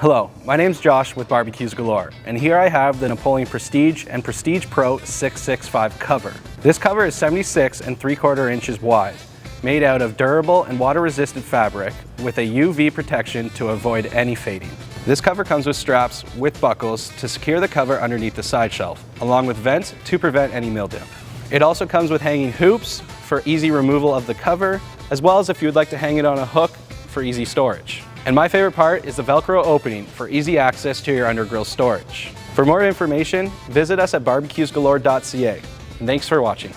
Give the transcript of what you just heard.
Hello, my name is Josh with Barbecues Galore, and here I have the Napoleon Prestige and Prestige Pro 665 cover. This cover is 76 and 3 quarter inches wide, made out of durable and water resistant fabric with a UV protection to avoid any fading. This cover comes with straps with buckles to secure the cover underneath the side shelf, along with vents to prevent any mildew. It also comes with hanging hoops for easy removal of the cover, as well as if you would like to hang it on a hook for easy storage. And my favorite part is the Velcro opening for easy access to your undergrill storage. For more information, visit us at barbecuesgalore.ca. Thanks for watching.